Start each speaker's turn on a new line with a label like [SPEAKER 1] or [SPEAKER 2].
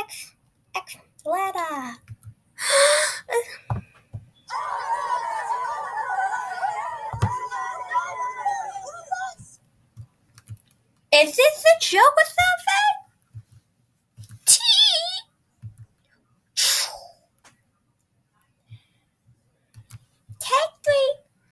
[SPEAKER 1] X X letter. Is this a joke or something?